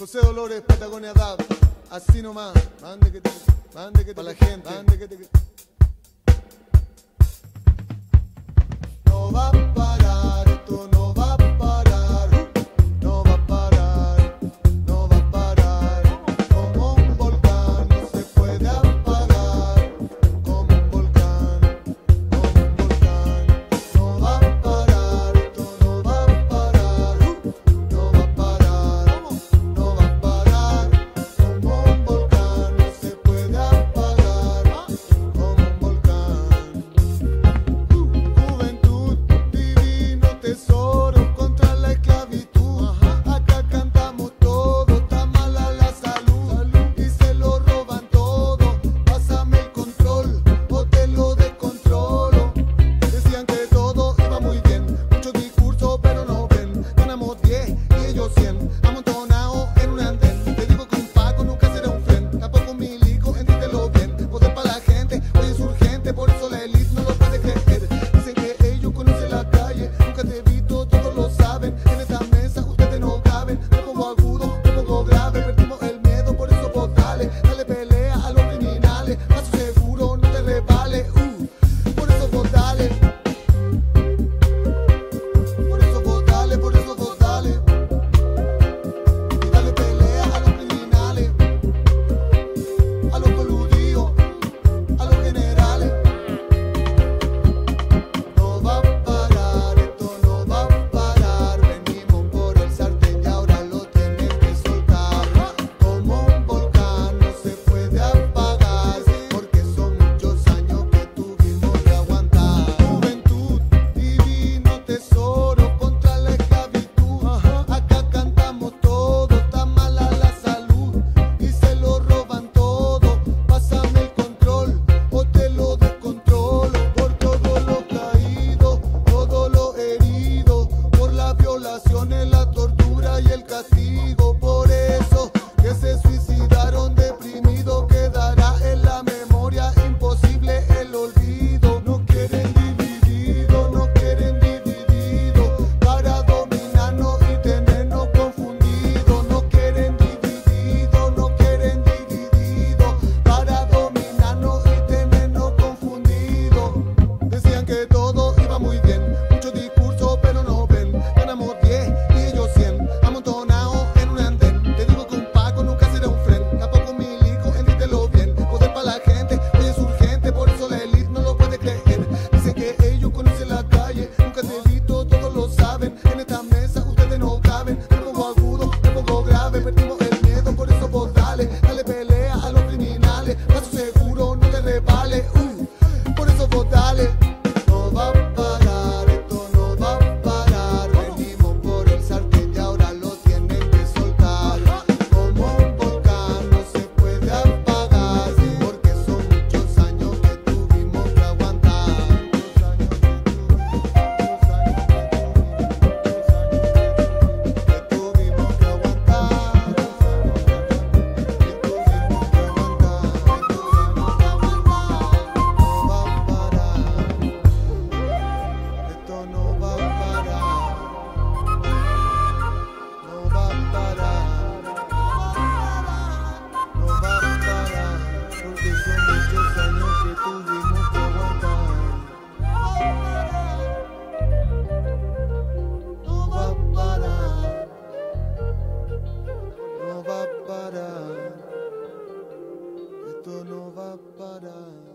José Dolores, Patagonia DAB, así nomás, mande que te, mande que te, la gente, mande que te. No yo siento amontonado Esto no va a.